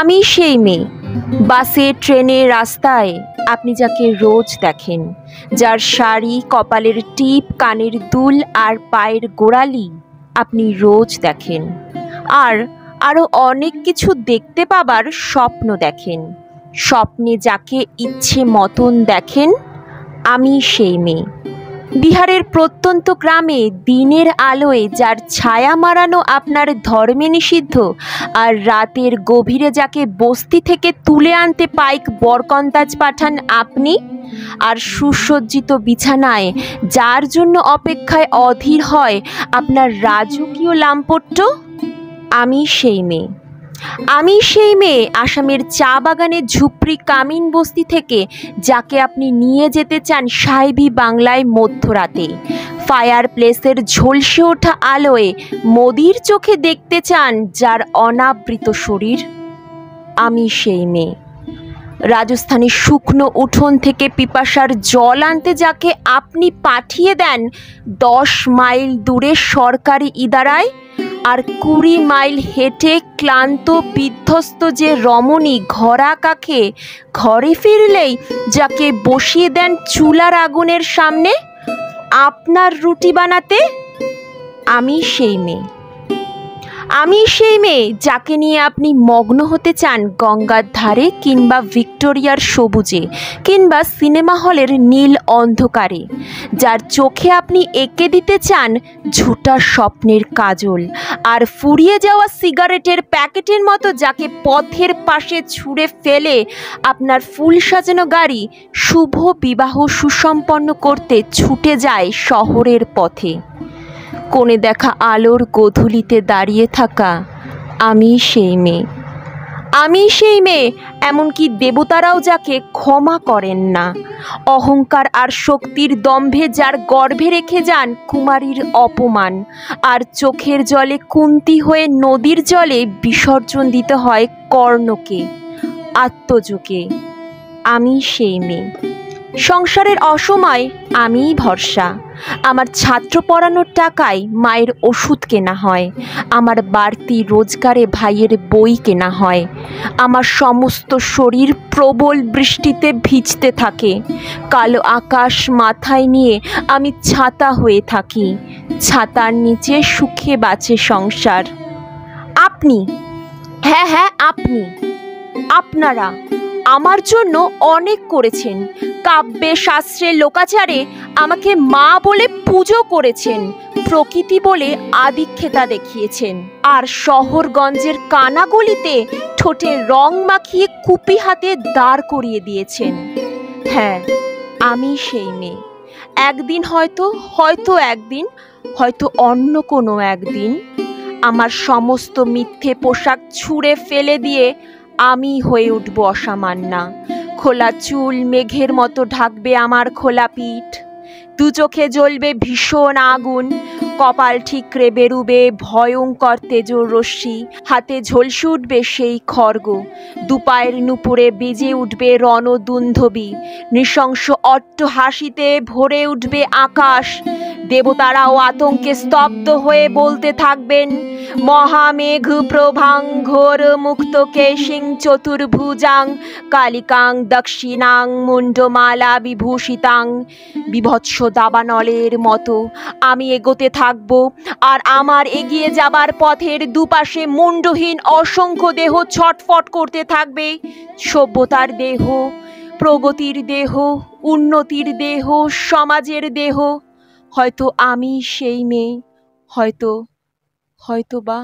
আমি সেই মেয়ে। বাসে, ট্রেনে, রাস্তায় আপনি যাকে রোজ দেখেন, যার শাড়ি, কপালের টিপ, কানের দুল আর পায়ের গোড়ালি আপনি রোজ দেখেন। আর আরও অনেক কিছু দেখতে পাবার স্বপ্ন দেখেন। স্বপ্নে যাকে ইচ্ছে মতন দেখেন, আমি সেই মেয়ে। বিহারের প্রত্যন্ত গ্রামে দিনের আলোয় যার ছায়া মারানো আপনার ধর্মে নিষিদ্ধ আর রাতের গভীরে যাকে বস্তি থেকে তুলে আনতে পাইক বরকন্দাজ পাঠান আপনি? আর সুসজ্জিত বিছানায় যার জন্য অপেক্ষায় অধীর হয় আপনার রাজকীয় লাম্পট্য? আমি সেই মেয়ে। আমি সেই মেয়ে আসামের চা বাগানে ঝুপড়ি কামিন বস্তি থেকে যাকে আপনি নিয়ে যেতে চান সাহেবী বাংলায় মধ্যরাতে। ফায়ার প্লেসের ঝলসে ওঠা আলোয় মোদির চোখে দেখতে চান যার অনাবৃত শরীর। আমি সেই মেয়ে। রাজস্থানের শুকনো উঠোন থেকে পিপাসার জল আনতে যাকে আপনি পাঠিয়ে দেন দশ মাইল দূরে সরকারি ইদারায় আর কুড়ি মাইল হেঁটে ক্লান্ত, বিধ্বস্ত যে রমণী ঘরা কাখে ঘরে ফিরলেই যাকে বসিয়ে দেন চুলার আগুনের সামনে, আপনার রুটি বানাতে, আমি সেই মেয়ে। আমি সেই মেয়ে যাকে নিয়ে আপনি মগ্ন হতে চান গঙ্গার ধারে কিংবা ভিক্টোরিয়ার সবুজে কিংবা সিনেমা হলের নীল অন্ধকারে, যার চোখে আপনি এঁকে দিতে চান ঝুটা স্বপ্নের কাজল আর ফুরিয়ে যাওয়া সিগারেটের প্যাকেটের মতো যাকে পথের পাশে ছুঁড়ে ফেলে আপনার ফুল সাজানো গাড়ি শুভ বিবাহ সুসম্পন্ন করতে ছুটে যায় শহরের পথে। কোণে দেখা আলোর গোধূলিতে দাঁড়িয়ে থাকা। আমি সেই মেয়ে। আমি সেই মেয়ে, এমনকি দেবতারাও যাকে ক্ষমা করেন না। অহংকার আর শক্তির দম্ভে যার গর্ভে রেখে যান কুমারীর অপমান, আর চোখের জলে কুন্তি হয়ে নদীর জলে বিসর্জন দিতে হয় কর্ণকে, আত্মযোগে। আমি সেই মেয়ে। সংসারের অসময় আমিই ভরসা। আমার ছাত্র পড়ানোর টাকায় মায়ের ওষুধ কেনা হয়। আমার বাড়তি রোজগারে ভাইয়ের বই কেনা হয়। আমার সমস্ত শরীর প্রবল বৃষ্টিতে ভিজতে থাকে। কালো আকাশ মাথায় নিয়ে আমি ছাতা হয়ে থাকি। ছাতার নিচে সুখে বাঁচে সংসার। আপনি? হ্যাঁ হ্যাঁ আপনি। আপনারা আমার জন্য অনেক করেছেন। কাব্যে, শাস্ত্রে, লোকাচারে আমাকে মা বলে পুজো করেছেন, প্রকৃতি বলে আদিক্ষেতা দেখিয়েছেন। আর শহরগঞ্জের কানাগলিতে ঠোঁটে রং মাখিয়ে কুপি হাতে দাঁড় করিয়ে দিয়েছেন। হ্যাঁ আমি সেই মেয়ে। একদিন হয়তো হয়তো একদিন, হয়তো অন্য কোনো একদিন আমার সমস্ত মিথ্যে পোশাক ছুঁড়ে ফেলে দিয়ে আমি হয়ে উঠব অসামান্যা। খোলা চুল, মেঘের মতো ঢাকবে আমার খোলা পিঠ। দু চোখে জ্বলবে ভীষণ আগুন, কপাল ঠিকরে বেরুবে ভয়ঙ্কর তেজর রশ্মি। হাতে ঝলসে উঠবে সেই খর্গ দুপায়ের নুপুরে বেজে উঠবে রণদুন্ধবী। নৃশংস অট্ট হাসিতে ভরে উঠবে আকাশ দেবতারাও আতঙ্কে স্তব্ধ হয়ে বলতে থাকবেন, মহামেঘ প্রভাং ঘোর মুক্ত কেশিং চতুর্ভুজাং, কালিকাং দক্ষিণাং মুন্ডমালা বিভূষিতাং, বিভৎস দাবানলের মতো। আমি এগোতে থাকব, আর আমার এগিয়ে যাবার পথের দুপাশে মুন্ডহীন অসংখ্য দেহ ছটফট করতে থাকবে। সভ্যতার দেহ, প্রগতির দেহ, উন্নতির দেহ, সমাজের দেহ হয়তো আমি সেই মেয়ে হয়তো হয়তো বা